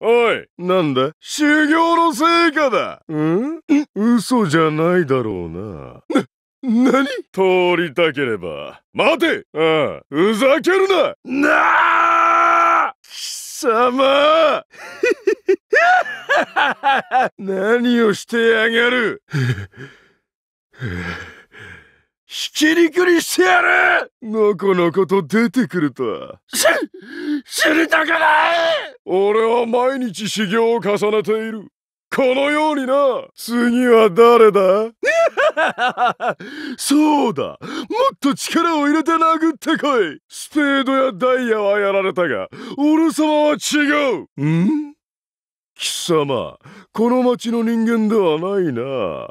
おい。なんだ？修行の成果だ。ん？嘘じゃないだろうな。な、なに通りたければ。待て。ああ、ふざけるな。なあ！貴様！何をしてやがる？ひき肉にしてやる！のこのこと出てくるとは。し、知りたくない俺は毎日修行を重ねている。このようにな。次は誰だ？そうだ。もっと力を入れて殴ってこい。スペードやダイヤはやられたが俺様は違う。ん？貴様この町の人間ではないな。